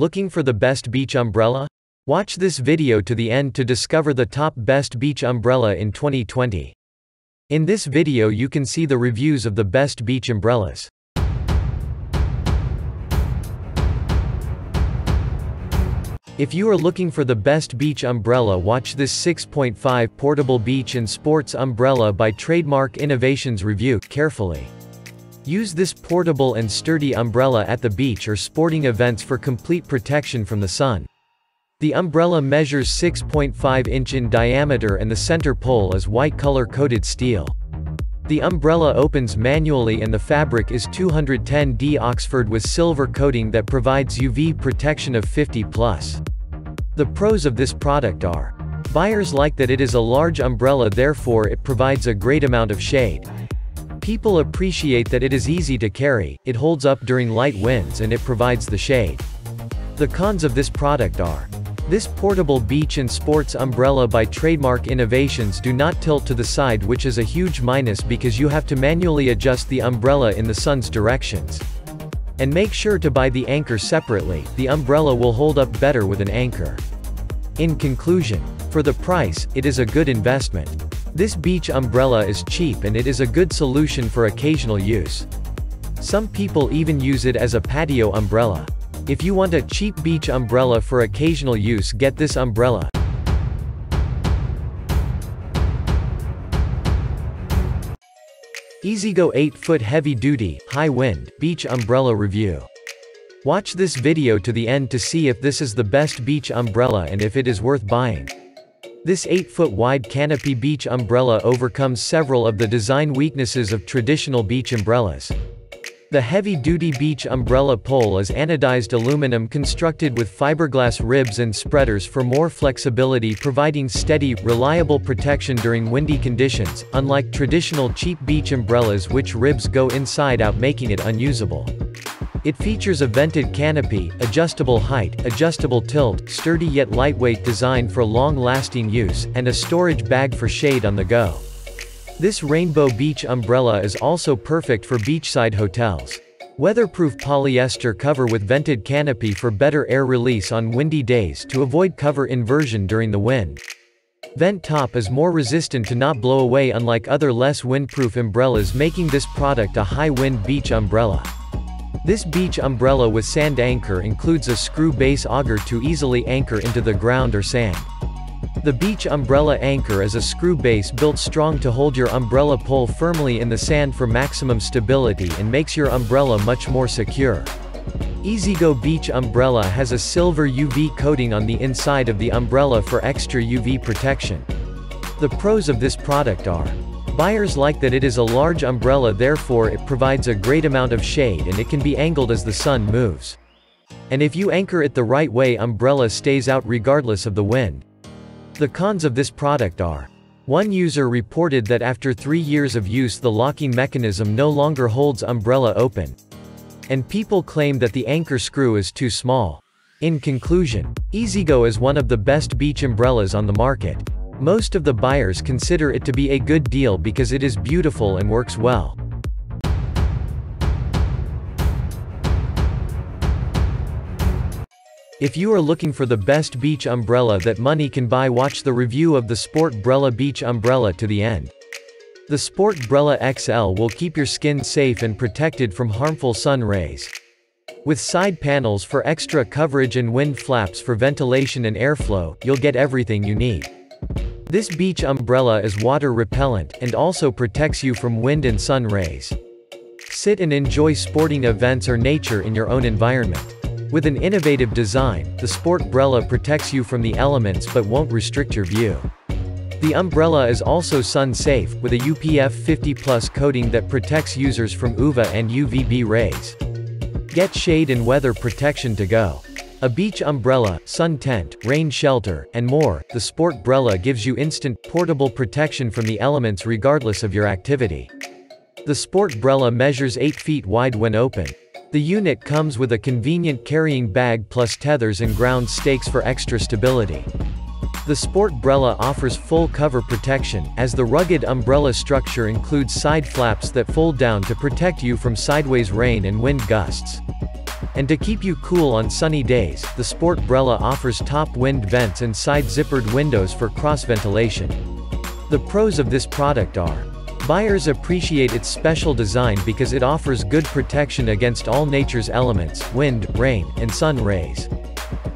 Looking for the best beach umbrella? Watch this video to the end to discover the top best beach umbrella in 2020. In this video you can see the reviews of the best beach umbrellas. If you are looking for the best beach umbrella watch this 6.5 portable beach and sports umbrella by Trademark Innovations review carefully. Use this portable and sturdy umbrella at the beach or sporting events for complete protection from the sun. The umbrella measures 6.5 inch in diameter and the center pole is white color coated steel. The umbrella opens manually and the fabric is 210D Oxford with silver coating that provides UV protection of 50 plus. The pros of this product are. Buyers like that it is a large umbrella therefore it provides a great amount of shade. People appreciate that it is easy to carry, it holds up during light winds and it provides the shade. The cons of this product are. This portable beach and sports umbrella by Trademark Innovations do not tilt to the side which is a huge minus because you have to manually adjust the umbrella in the sun's directions. And make sure to buy the anchor separately, the umbrella will hold up better with an anchor. In conclusion, for the price, it is a good investment. This beach umbrella is cheap and it is a good solution for occasional use. Some people even use it as a patio umbrella. If you want a cheap beach umbrella for occasional use get this umbrella. EasyGo 8-foot heavy-duty, high-wind, beach umbrella review. Watch this video to the end to see if this is the best beach umbrella and if it is worth buying. This 8-foot wide canopy beach umbrella overcomes several of the design weaknesses of traditional beach umbrellas. The heavy-duty beach umbrella pole is anodized aluminum constructed with fiberglass ribs and spreaders for more flexibility providing steady, reliable protection during windy conditions, unlike traditional cheap beach umbrellas which ribs go inside out making it unusable. It features a vented canopy, adjustable height, adjustable tilt, sturdy yet lightweight design for long-lasting use, and a storage bag for shade on the go. This rainbow beach umbrella is also perfect for beachside hotels. Weatherproof polyester cover with vented canopy for better air release on windy days to avoid cover inversion during the wind. Vent top is more resistant to not blow away unlike other less windproof umbrellas making this product a high-wind beach umbrella. This beach umbrella with sand anchor includes a screw base auger to easily anchor into the ground or sand. The beach umbrella anchor is a screw base built strong to hold your umbrella pole firmly in the sand for maximum stability and makes your umbrella much more secure. EasyGo Beach Umbrella has a silver UV coating on the inside of the umbrella for extra UV protection. The pros of this product are. Buyers like that it is a large umbrella therefore it provides a great amount of shade and it can be angled as the sun moves. And if you anchor it the right way umbrella stays out regardless of the wind. The cons of this product are. One user reported that after three years of use the locking mechanism no longer holds umbrella open. And people claim that the anchor screw is too small. In conclusion, EasyGo is one of the best beach umbrellas on the market. Most of the buyers consider it to be a good deal because it is beautiful and works well. If you are looking for the best beach umbrella that money can buy watch the review of the Sport Brella Beach Umbrella to the end. The Sport Brella XL will keep your skin safe and protected from harmful sun rays. With side panels for extra coverage and wind flaps for ventilation and airflow, you'll get everything you need. This beach umbrella is water repellent, and also protects you from wind and sun rays. Sit and enjoy sporting events or nature in your own environment. With an innovative design, the Sport Brella protects you from the elements but won't restrict your view. The umbrella is also sun-safe, with a UPF 50 plus coating that protects users from UVA and UVB rays. Get shade and weather protection to go. A beach umbrella, sun tent, rain shelter, and more, the Sport Brella gives you instant, portable protection from the elements regardless of your activity. The Sport Brella measures 8 feet wide when open. The unit comes with a convenient carrying bag plus tethers and ground stakes for extra stability. The Sport Brella offers full cover protection, as the rugged umbrella structure includes side flaps that fold down to protect you from sideways rain and wind gusts. And to keep you cool on sunny days, the Sportbrella offers top wind vents and side zippered windows for cross ventilation. The pros of this product are. Buyers appreciate its special design because it offers good protection against all nature's elements, wind, rain, and sun rays.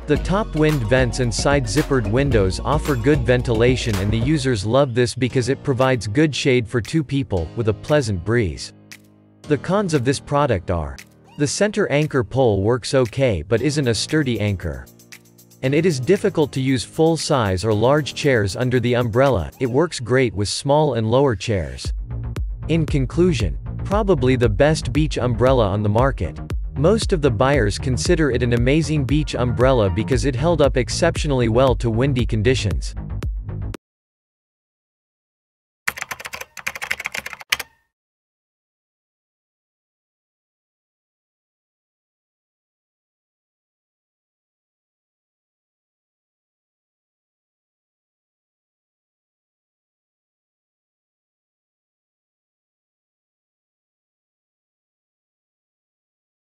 The top wind vents and side zippered windows offer good ventilation and the users love this because it provides good shade for two people, with a pleasant breeze. The cons of this product are. The center anchor pole works okay but isn't a sturdy anchor. And it is difficult to use full-size or large chairs under the umbrella, it works great with small and lower chairs. In conclusion, probably the best beach umbrella on the market. Most of the buyers consider it an amazing beach umbrella because it held up exceptionally well to windy conditions.